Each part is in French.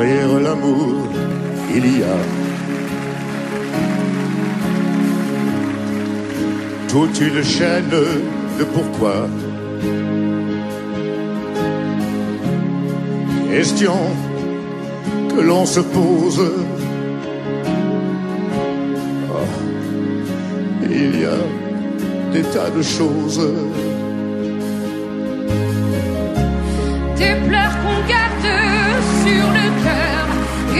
Derrière l'amour, il y a toute une chaîne de pourquoi. Question que l'on se pose. Oh, il y a des tas de choses. Des pleurs qu'on garde sur le cœur,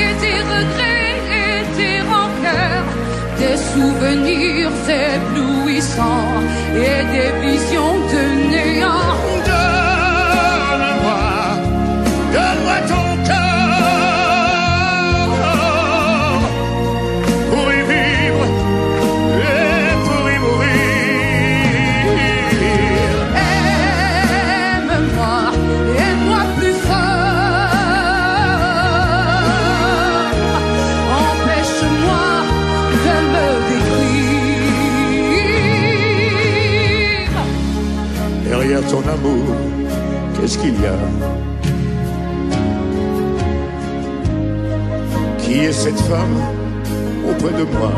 et des regrets et des rancœurs, des souvenirs éblouissants et des visions de néant. Donne-moi, donne-moi ton ton amour, qu'est-ce qu'il y a? Qui est cette femme auprès de moi?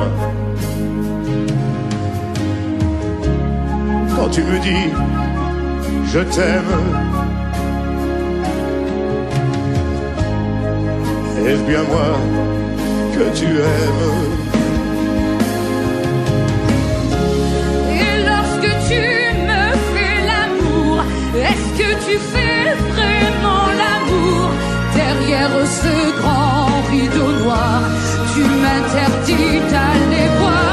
Quand tu me dis je t'aime, est-ce bien moi que tu aimes? Tu fais vraiment l'amour Derrière ce grand rideau noir, tu m'interdis d'aller voir.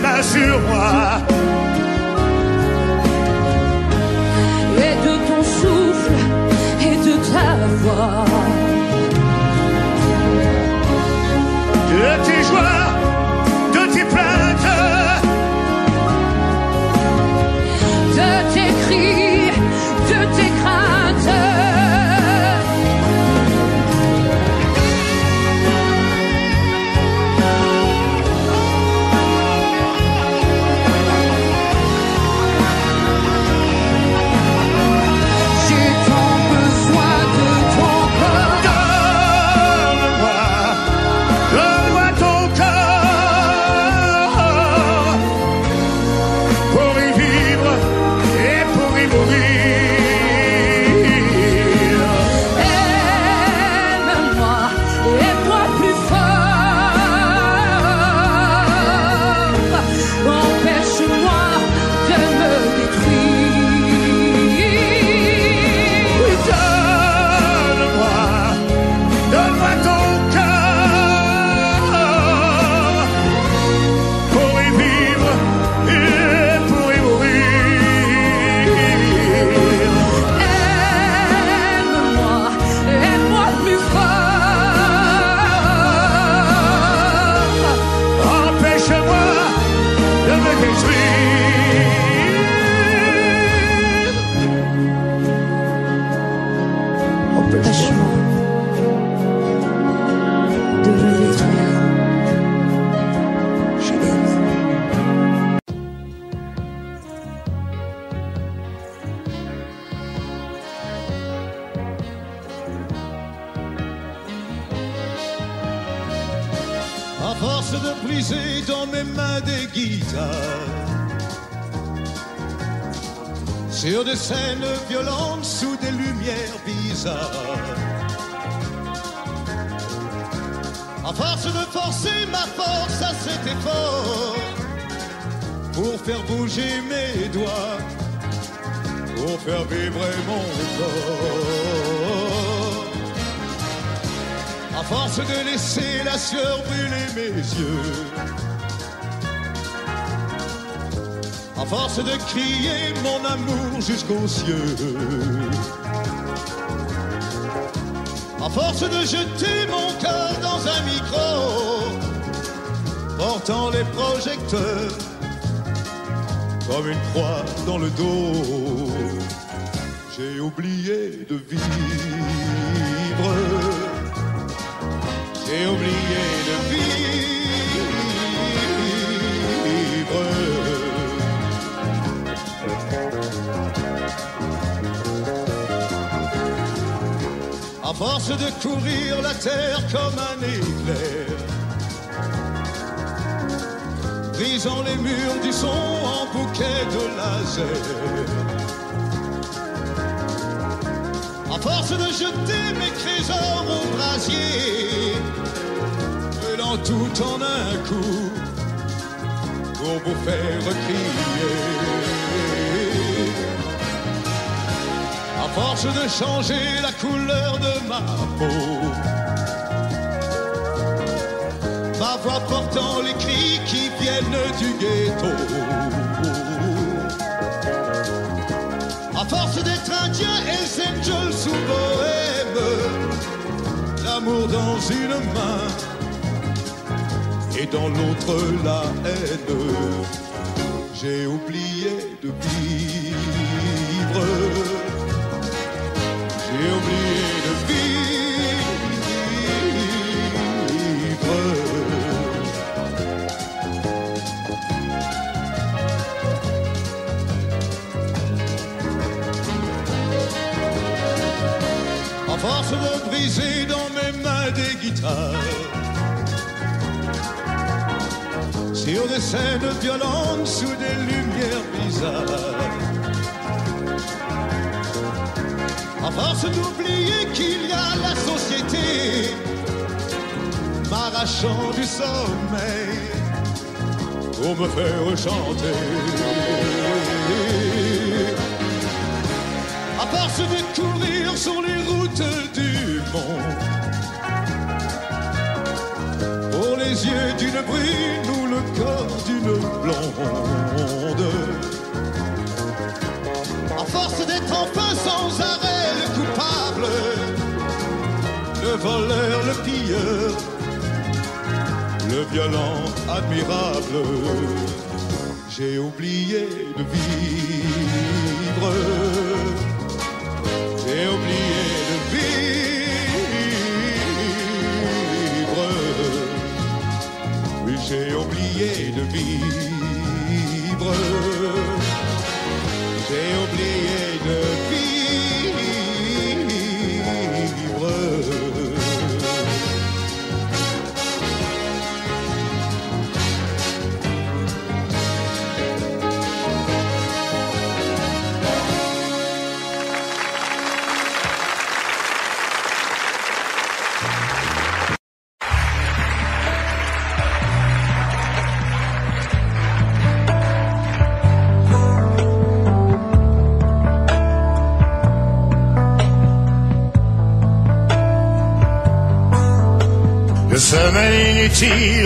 De tes mains Sur des scènes violentes sous des lumières bizarres. À force de forcer ma force à cet effort. Pour faire bouger mes doigts. Pour faire vibrer mon corps. À force de laisser la sueur brûler mes yeux. À force de crier mon amour jusqu'aux cieux. À force de jeter mon cœur dans un micro, portant les projecteurs comme une croix dans le dos, j'ai oublié de vivre. J'ai oublié de vivre. Force de courir la terre comme un éclair, brisant les murs du son en bouquet de laser. À force de jeter mes trésors au brasier, brûlant tout en un coup, pour vous faire crier. Force de changer la couleur de ma peau, ma voix portant les cris qui viennent du ghetto. À force d'être indien, Hells Angels ou bohème, l'amour dans une main et dans l'autre la haine. J'ai oublié de vivre. J'ai oublié de vivre. À force de briser dans mes mains des guitares, sur des scènes violentes sous des lumières bizarres. À force d'oublier qu'il y a la société, m'arrachant du sommeil pour me faire chanter. À force de courir sur les routes du monde, pour les yeux d'une brune ou le corps d'une blonde. À force d'être enfin sans arrêt voleur, le pilleur, le violent admirable, j'ai oublié de vivre. J'ai oublié de vivre. Oui, j'ai oublié de vivre. J'ai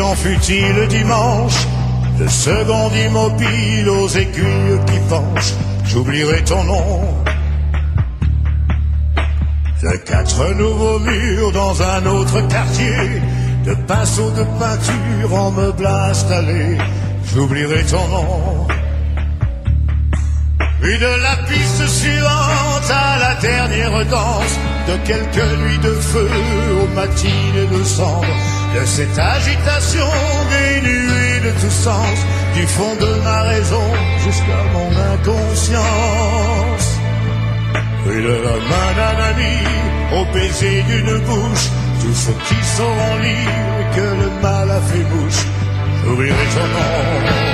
en fut-il dimanche, de seconde immobile aux aiguilles qui penchent, j'oublierai ton nom. De quatre nouveaux murs dans un autre quartier, de pinceaux de peinture en meubles installés, j'oublierai ton nom. Puis de la piste suivante à la dernière danse, de quelques nuits de feu aux matinées de cendre, de cette agitation dénuée de tout sens, du fond de ma raison jusqu'à mon inconscience. De la main d'un au baiser d'une bouche, tous ceux qui sauront lire que le mal a fait bouche, j'oublierai ton nom.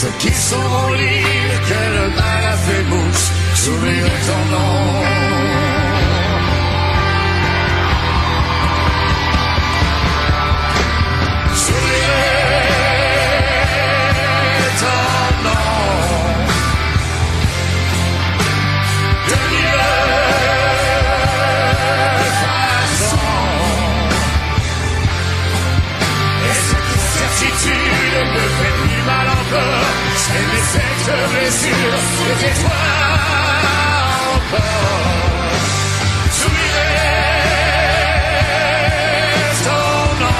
Ceux qui sauront lire que le mal a fait mouche, s'oublierait ton nom. Cette blessure, c'était toi encore. Ton nom.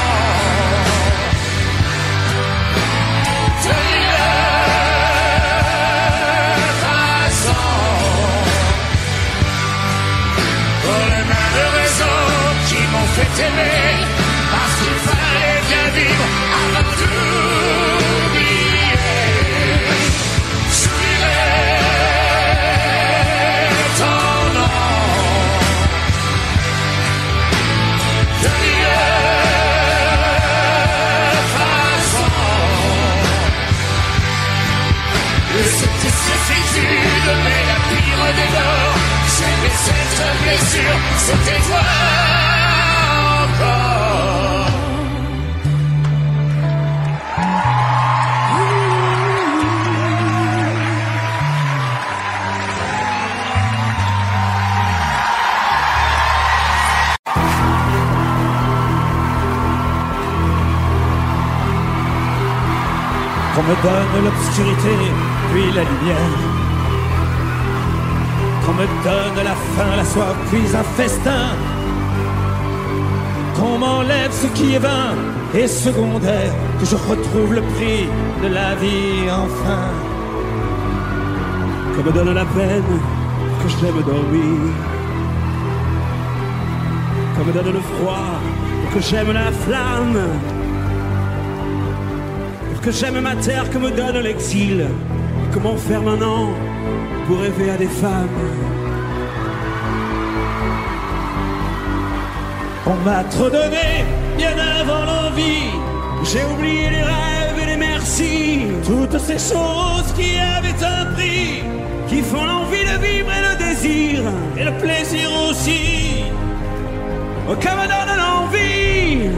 Pour les qui m'ont fait aimer, morts, j'avais cette blessure, c'était toi encore. Qu'on me donne l'obscurité, puis la lumière. Qu'on me donne la faim, la soif, puis un festin. Qu'on m'enlève ce qui est vain et secondaire. Que je retrouve le prix de la vie enfin. Qu'on me donne la peine, que j'aime dormir. Qu'on me donne le froid, que j'aime la flamme que j'aime ma terre, que me donne l'exil. Comment faire maintenant pour rêver à des femmes On m'a trop donné, bien avant l'envie. J'ai oublié les rêves et les merci. Toutes ces choses qui avaient un prix, qui font l'envie de vivre et le désir, et le plaisir aussi. Que me donne l'envie,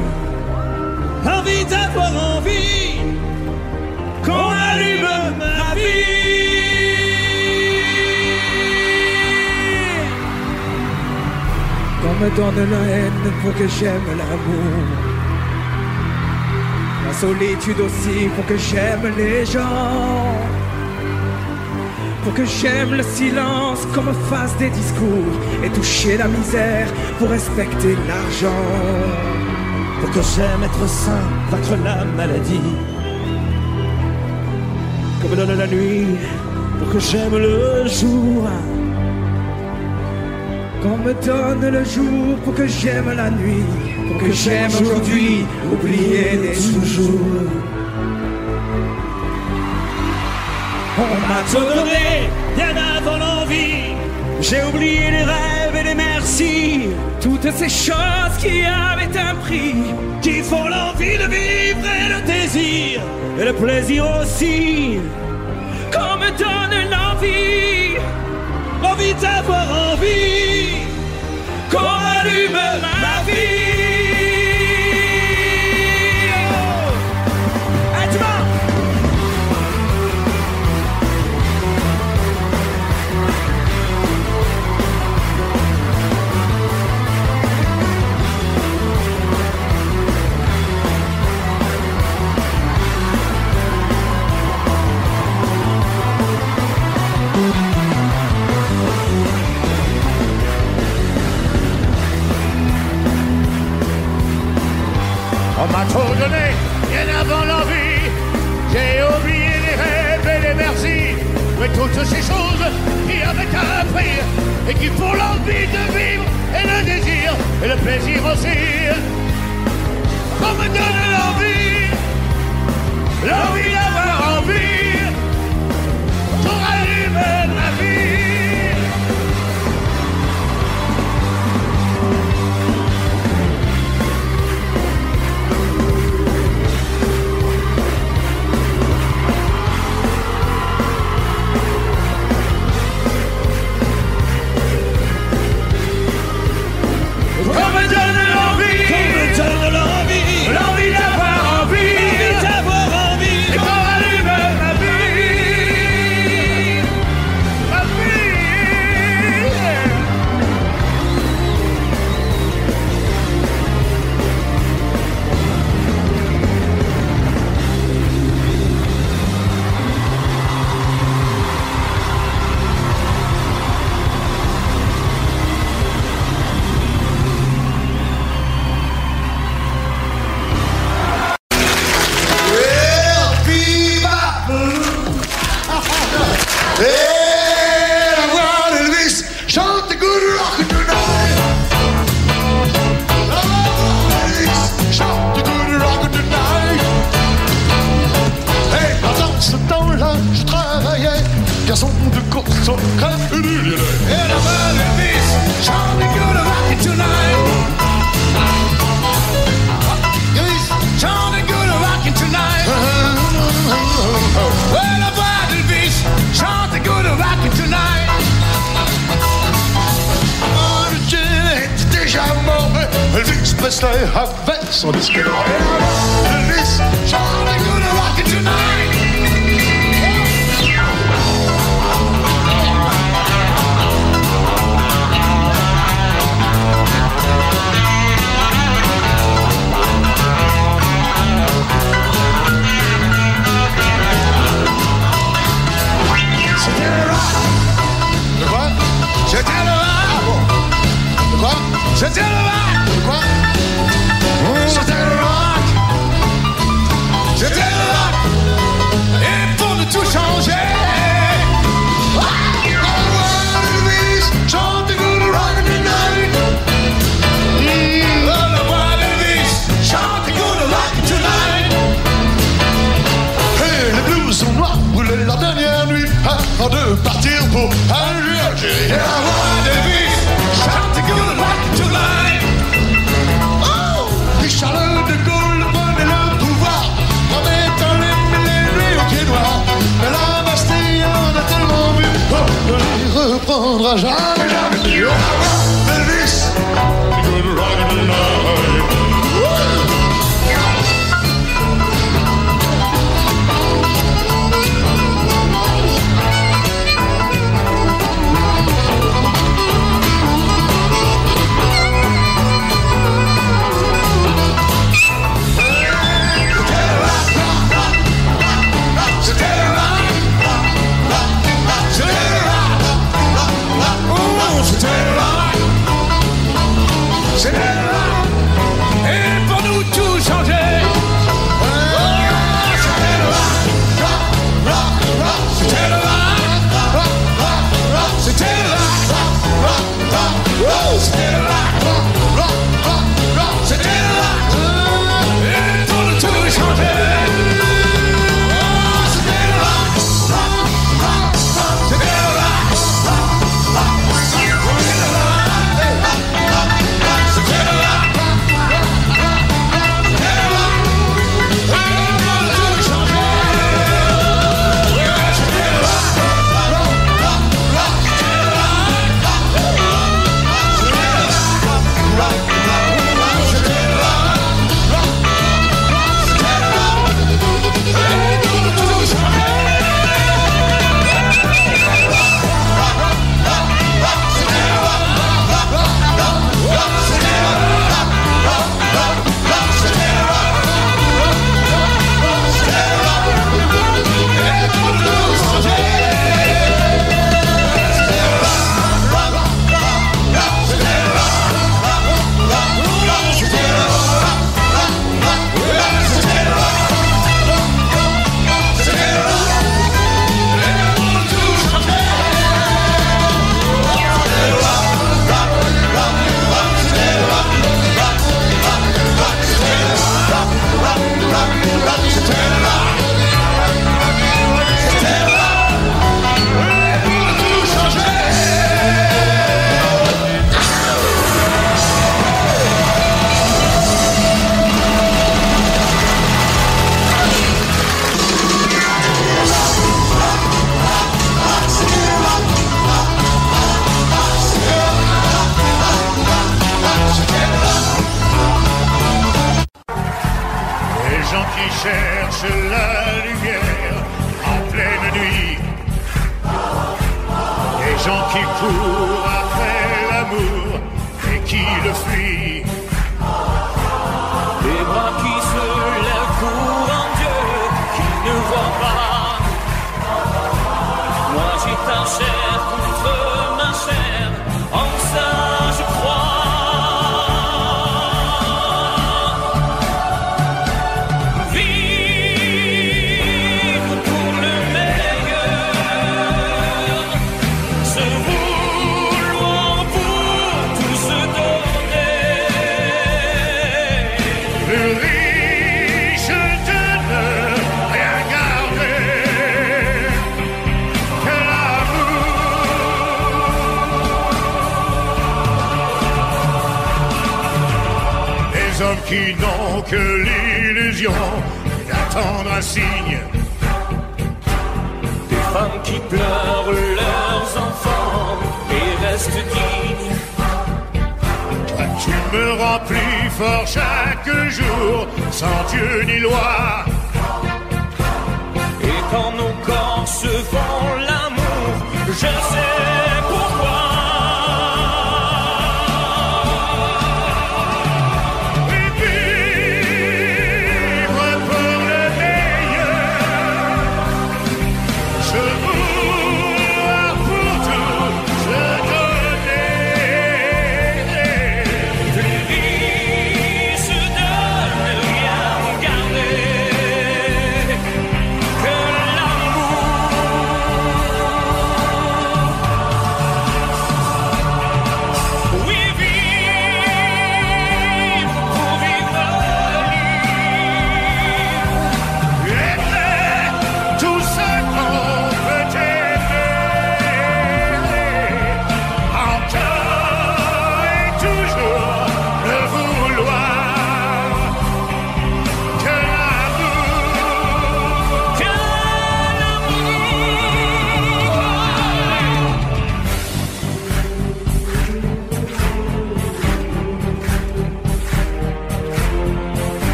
l'envie d'avoir envie me donne la haine pour que j'aime l'amour. La solitude aussi pour que j'aime les gens. Pour que j'aime le silence qu'on me fasse des discours et toucher la misère pour respecter l'argent. Pour que j'aime être sain, vaincre la maladie que me donne la nuit pour que j'aime le jour. Qu'on me donne le jour pour que j'aime la nuit, pour que j'aime aujourd'hui, oublier des toujours. On m'a donné, bien avant l'envie. J'ai oublié les rêves et les merci. Toutes ces choses qui avaient un prix, qui font l'envie de vivre et le désir, et le plaisir aussi. Qu'on me donne l'envie, l'envie d'avoir envie, allume ma vie. On m'a trop donné, bien avant l'envie. J'ai oublié les rêves et les merci. Mais toutes ces choses qui avaient un prix et qui font l'envie de vivre et le désir et le plaisir aussi. On me donne l'envie, l'envie d'avoir envie pour allumer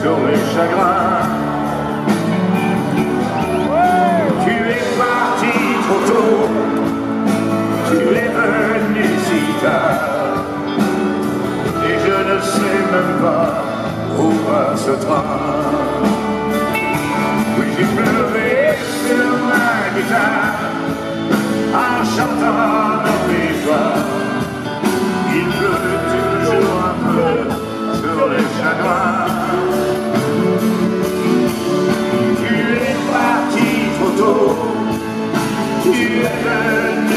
sur mes chagrins. Tu es parti trop tôt, tu es venu si tard, et je ne sais même pas où va ce train. Oui, j'ai pleuré sur ma guitare en chantant nos victoires. Il pleut toujours un peu sur les chagrins. know he never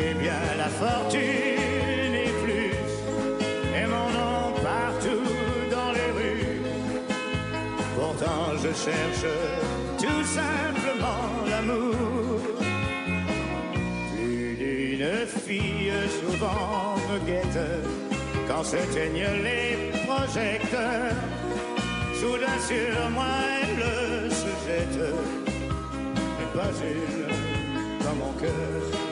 J'ai bien la fortune et plus, et mon nom partout dans les rues. Pourtant je cherche tout simplement l'amour. Plus d'une fille souvent me guette quand s'éteignent les projecteurs. Soudain sur moi elle se jette, mais pas une dans mon cœur.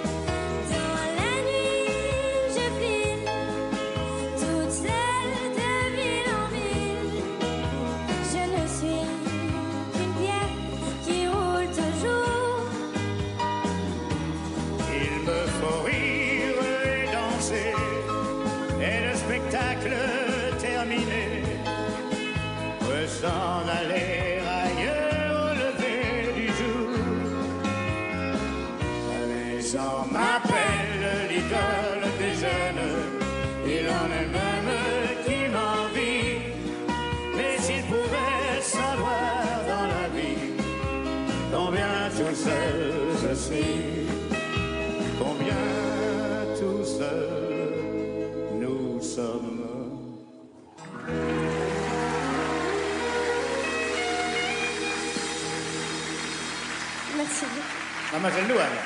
dans la ஆமாம் சொல்லுவாங்க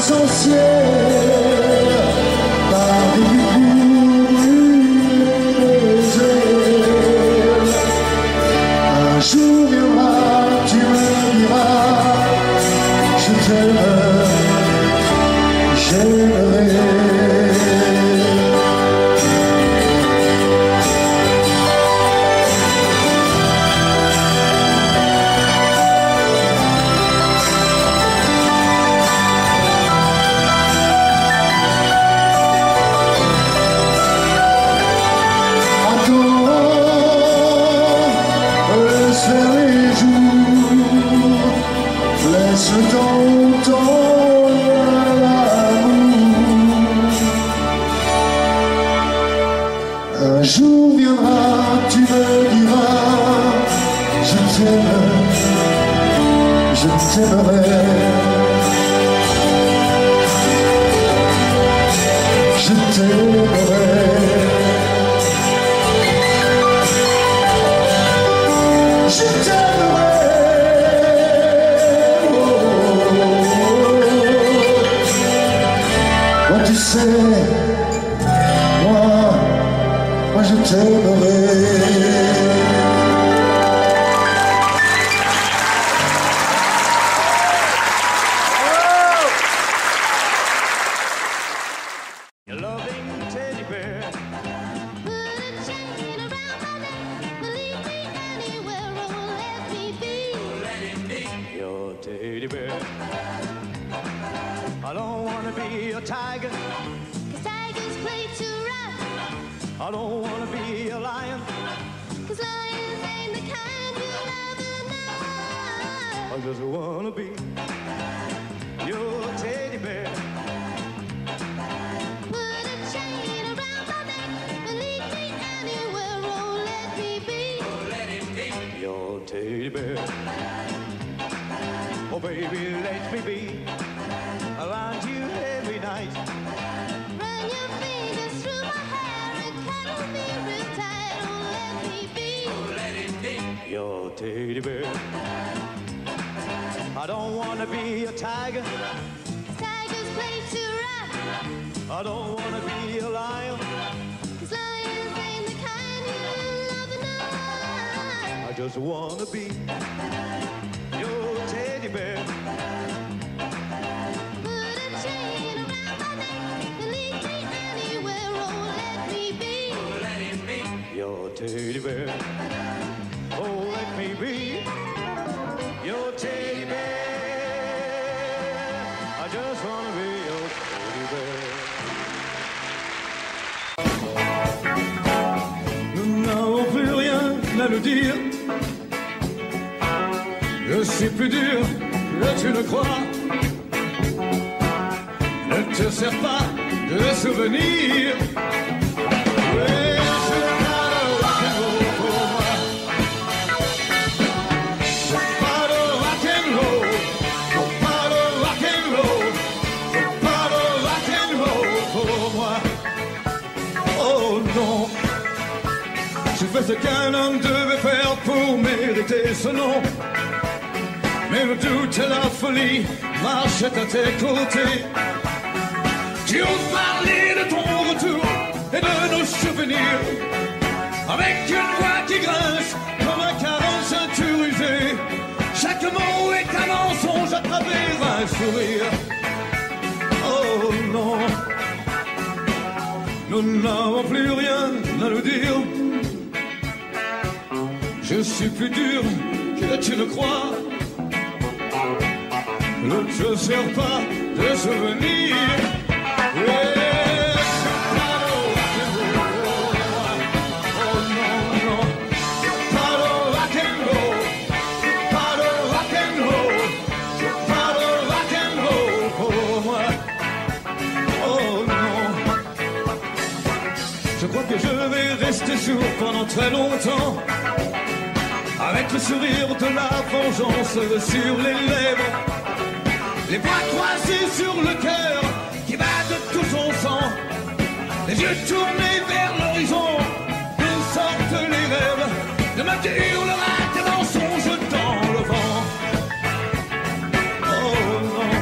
choses let me be around you every night. Run your fingers through my hair and cuddle me real tight, oh, let me be. Your teddy bear. I don't wanna be a tiger. Tigers play too rough, I don't wanna be a lion. 'cause lions ain't the kind you'll ever know. I just wanna be your teddy bear. Your teddy bear. Oh, let me be your teddy bear. I just wanna be your teddy bear. Nous rien dire. Je suis plus dur tu ne crois. Ne te sers pas de souvenirs. Ouais, c'est pas le rock'n'roll pour moi. C'est pas le rock'n'roll. C'est pas le rock'n'roll. C'est pas le rock'n'roll pour moi. Oh non. Tu fais ce qu'un homme devait faire pour mériter ce nom. Mais le doute et la folie marchent à tes côtés. Tu oses parler de ton retour et de nos souvenirs. Avec une voix qui grince comme un caron ceinturisé. Chaque mot est un mensonge à travers un sourire. Oh non, nous n'avons plus rien à nous dire. Je suis plus dur que tu ne crois. L'autre ne sert pas de souvenir. Oui, c'est pas le and roll, oh non non, pas le rack and roll, pas le rack and roll, pas le rack and roll pour moi, oh non. Je crois que je vais rester sourd pendant très longtemps, avec le sourire de la vengeance sur les lèvres les bras croisés sur le cœur qui bat de tout son sang, les yeux tournés vers l'horizon, d'où sortent les rêves, de ma hurlera dans son jeu dans le vent. Oh non,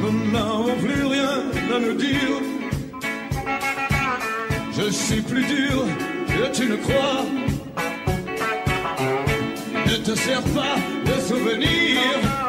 nous n'avons plus rien à nous dire. Je suis plus dur que tu ne crois. Ne te sers pas de souvenirs.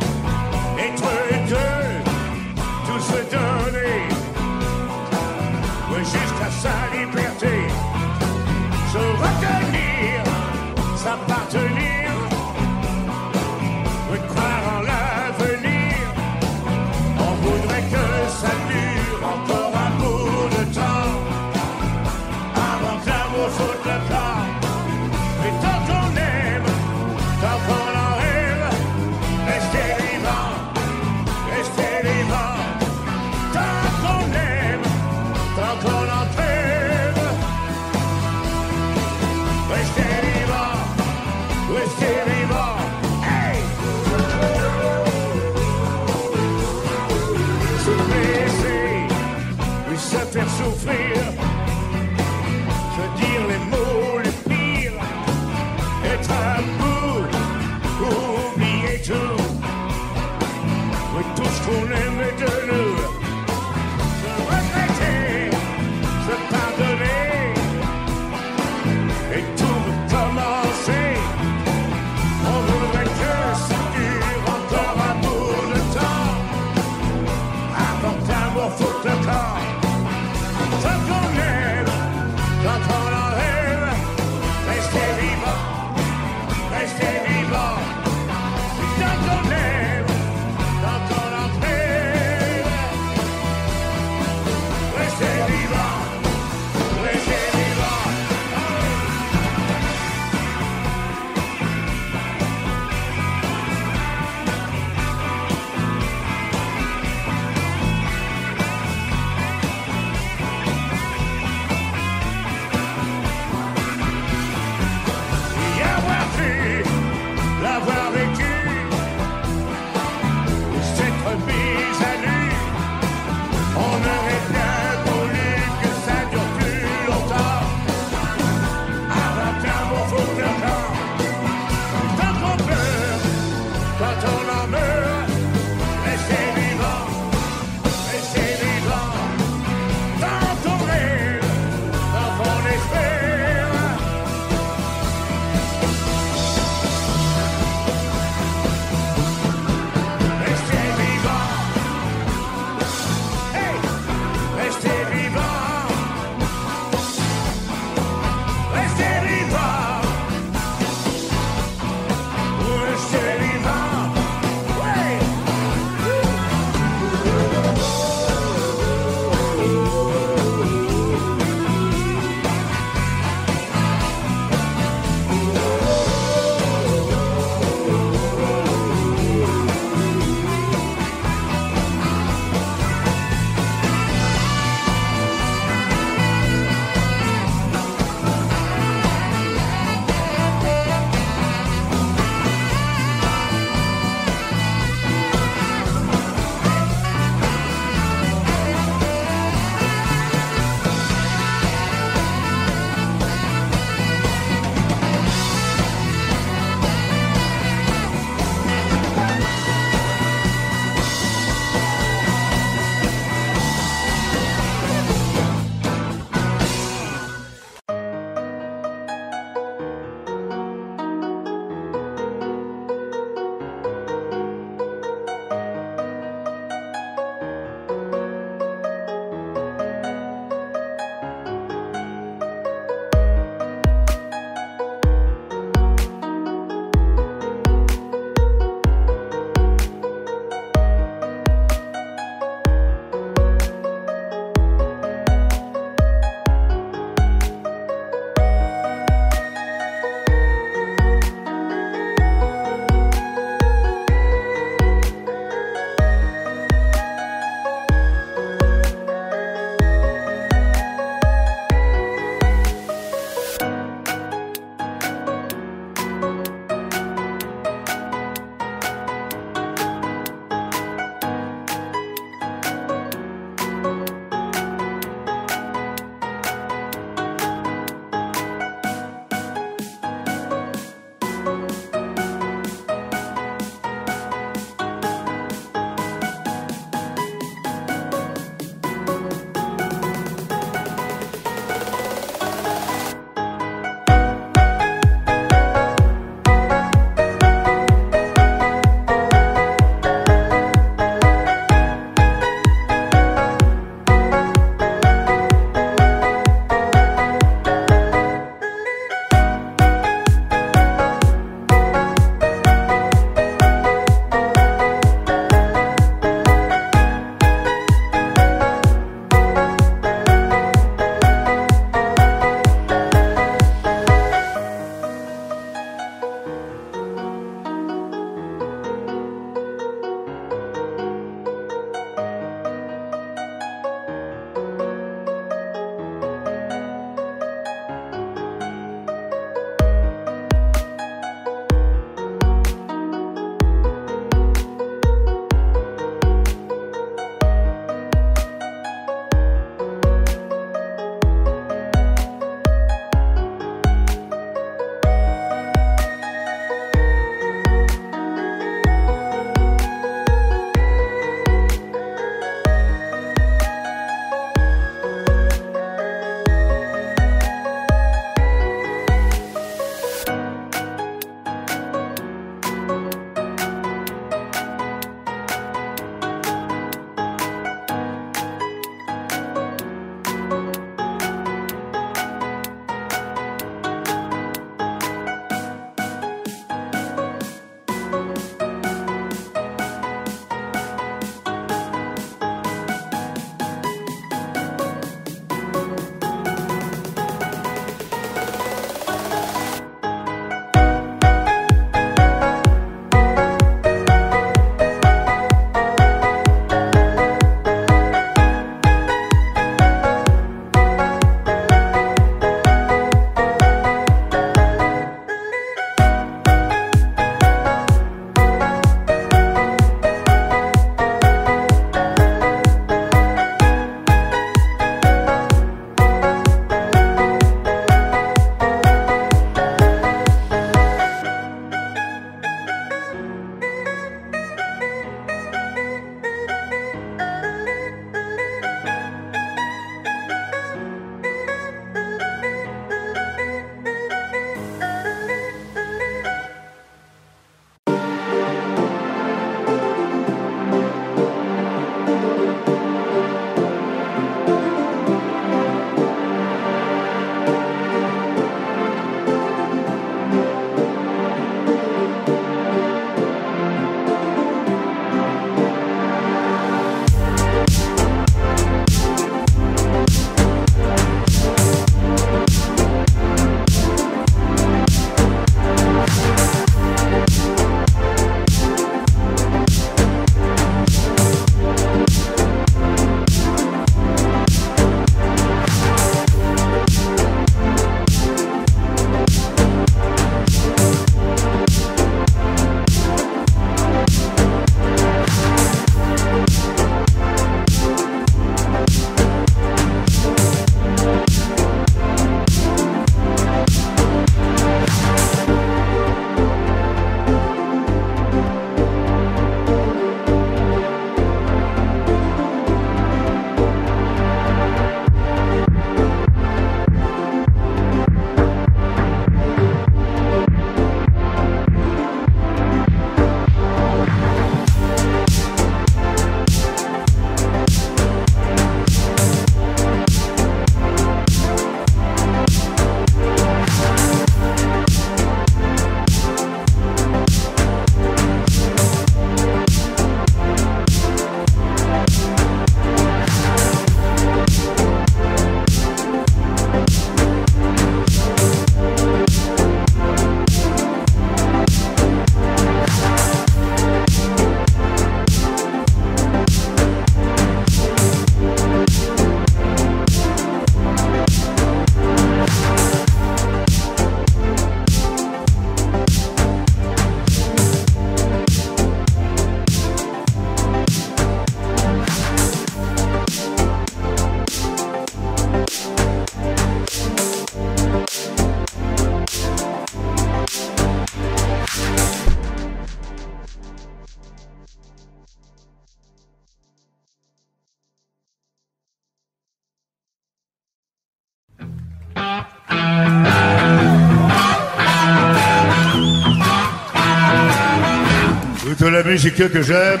Musique que j'aime,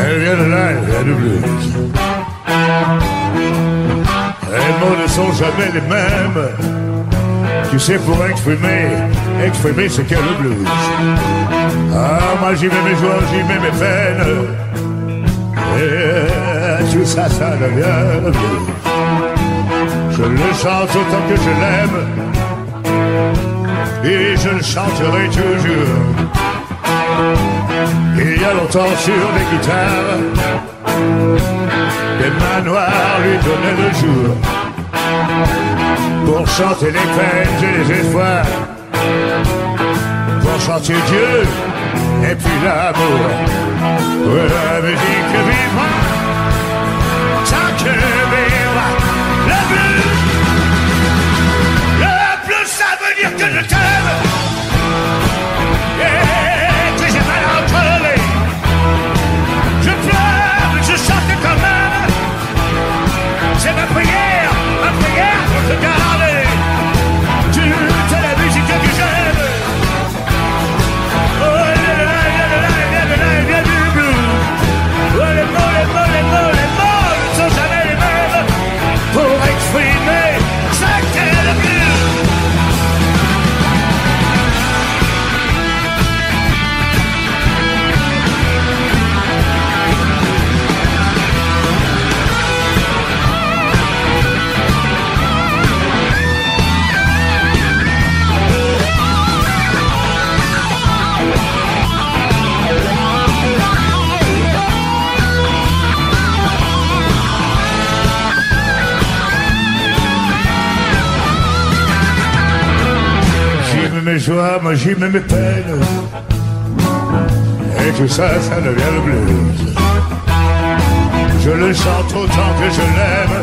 elle vient de là, elle vient du blues. Les mots ne sont jamais les mêmes. Tu sais, pour exprimer, exprimer ce qu'est le blues. Ah, moi j'y mets mes joies, j'y mets mes peines. Et tout ça, ça devient. Je le chante autant que je l'aime. Et je le chanterai toujours. Il y a longtemps sur les guitares, des manoirs lui donnaient le jour pour chanter les peines et les espoirs, pour chanter Dieu et puis l'amour. La musique vivra, tant que vivra le blues. gonna tell j'y mets mes peines. Et tout ça, ça devient le blues. Je le chante autant que je l'aime.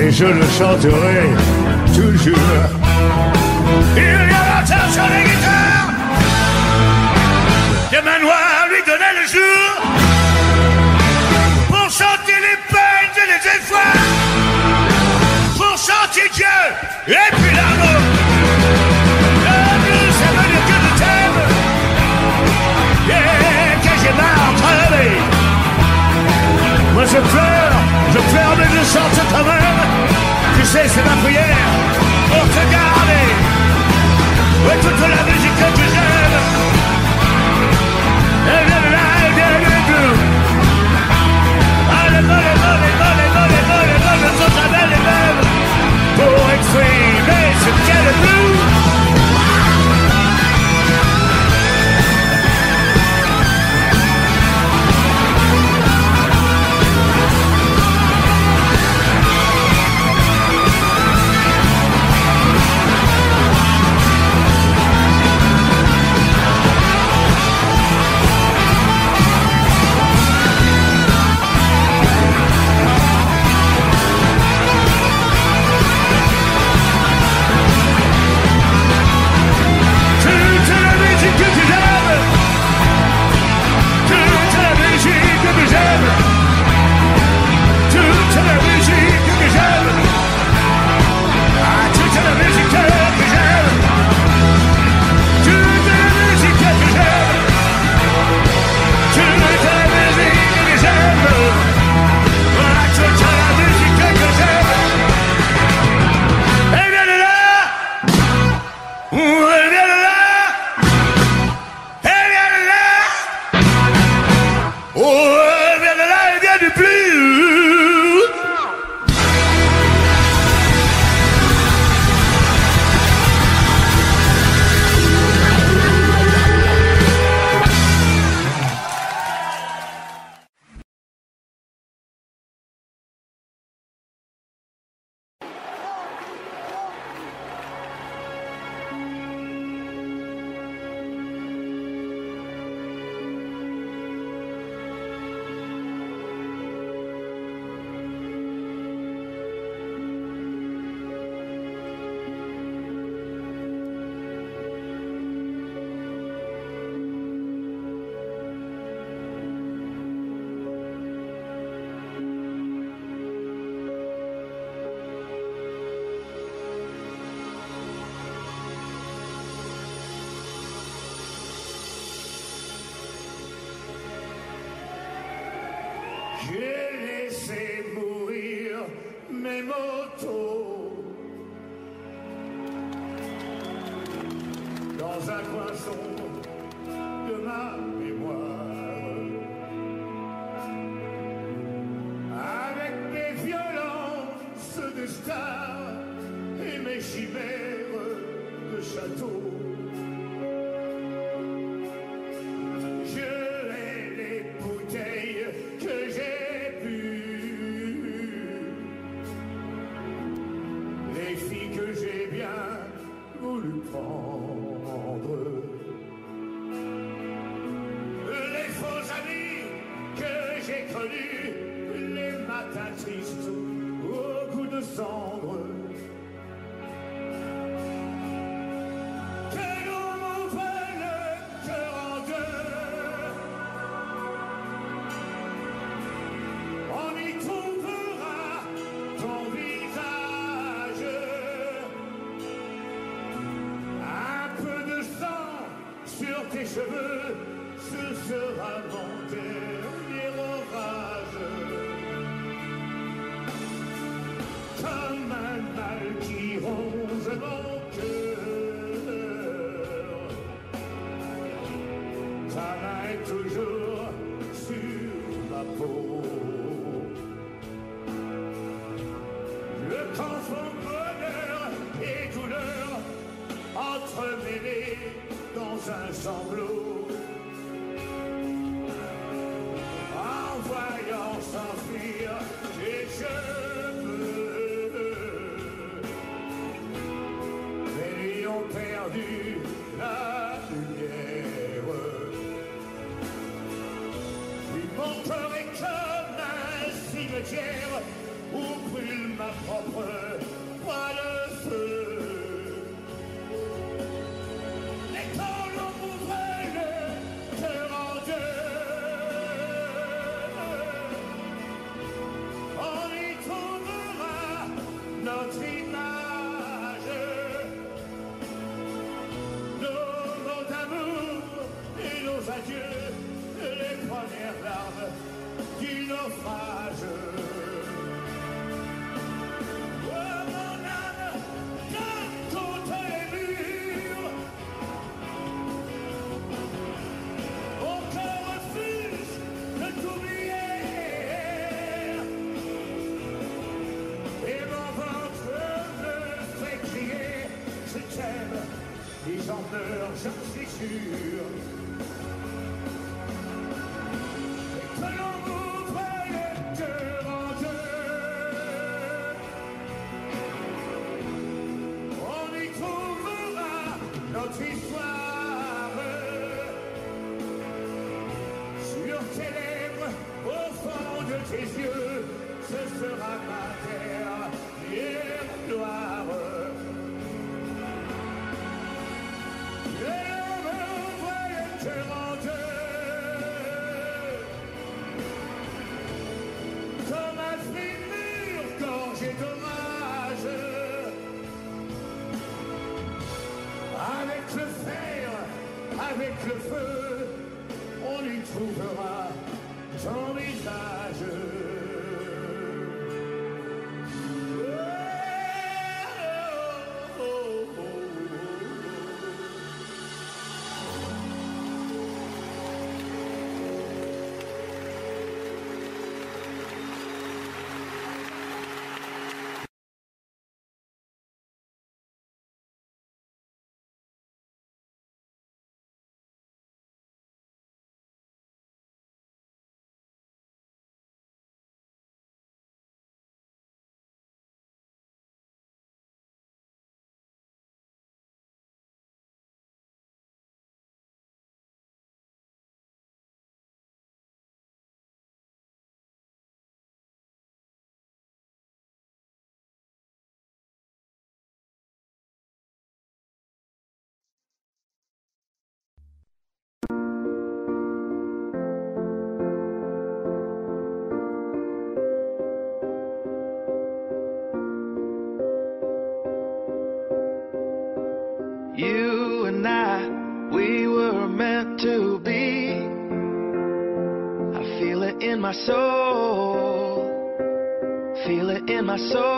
Et je le chanterai toujours. Il y a longtemps sur les guitares. Des manoirs lui donnaient le jour. Pour chanter les peines et les efforts pour chanter Dieu et puis l'amour. Moi je pleure, je pleure mais je chante quand même. Tu sais, c'est ma prière pour te garder. Ouais, toute la musique que j'aime. Dans un coin sombre de ma my soul.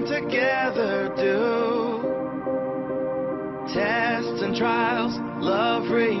together do. Tests and trials, love, re-